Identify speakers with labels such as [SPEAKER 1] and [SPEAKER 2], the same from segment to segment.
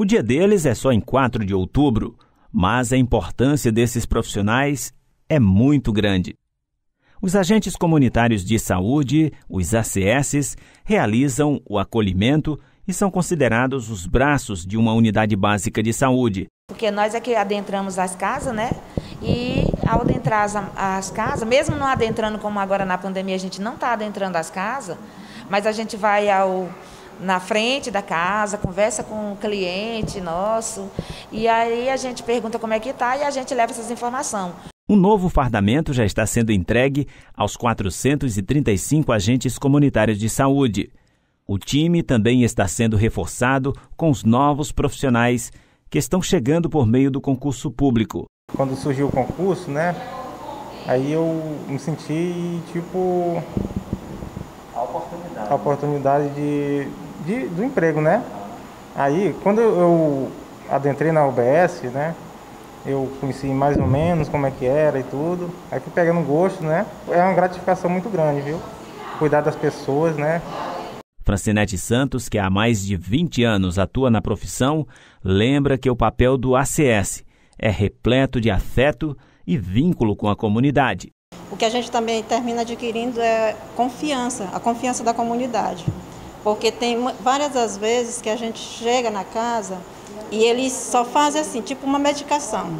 [SPEAKER 1] O dia deles é só em 4 de outubro, mas a importância desses profissionais é muito grande. Os agentes comunitários de saúde, os ACS, realizam o acolhimento e são considerados os braços de uma unidade básica de saúde.
[SPEAKER 2] Porque nós é que adentramos as casas, né? E ao adentrar as, as casas, mesmo não adentrando como agora na pandemia a gente não está adentrando as casas, mas a gente vai ao na frente da casa, conversa com o cliente nosso, e aí a gente pergunta como é que está e a gente leva essas informações.
[SPEAKER 1] Um novo fardamento já está sendo entregue aos 435 agentes comunitários de saúde. O time também está sendo reforçado com os novos profissionais que estão chegando por meio do concurso público.
[SPEAKER 3] Quando surgiu o concurso, né? Aí eu me senti tipo
[SPEAKER 4] a oportunidade,
[SPEAKER 3] a oportunidade de, de do emprego, né? Aí quando eu adentrei na UBS, né? eu conheci mais ou menos como é que era e tudo. Aí fui pegando gosto, né? É uma gratificação muito grande, viu? Cuidar das pessoas, né?
[SPEAKER 1] Francinete Santos, que há mais de 20 anos atua na profissão, lembra que o papel do ACS é repleto de afeto e vínculo com a comunidade.
[SPEAKER 5] O que a gente também termina adquirindo é confiança, a confiança da comunidade. Porque tem várias das vezes que a gente chega na casa e eles só fazem assim, tipo uma medicação.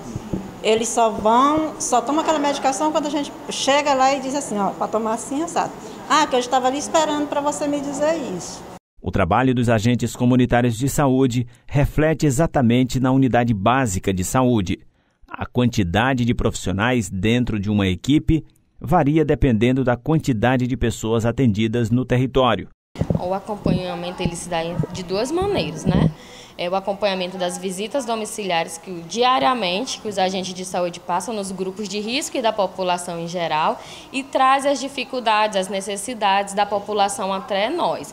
[SPEAKER 5] Eles só vão, só tomam aquela medicação quando a gente chega lá e diz assim, ó, para tomar assim, assado. Ah, que eu estava ali esperando para você me dizer isso.
[SPEAKER 1] O trabalho dos agentes comunitários de saúde reflete exatamente na unidade básica de saúde. A quantidade de profissionais dentro de uma equipe varia dependendo da quantidade de pessoas atendidas no território.
[SPEAKER 6] O acompanhamento ele se dá de duas maneiras, né? É o acompanhamento das visitas domiciliares que diariamente que os agentes de saúde passam nos grupos de risco e da população em geral e traz as dificuldades, as necessidades da população até nós.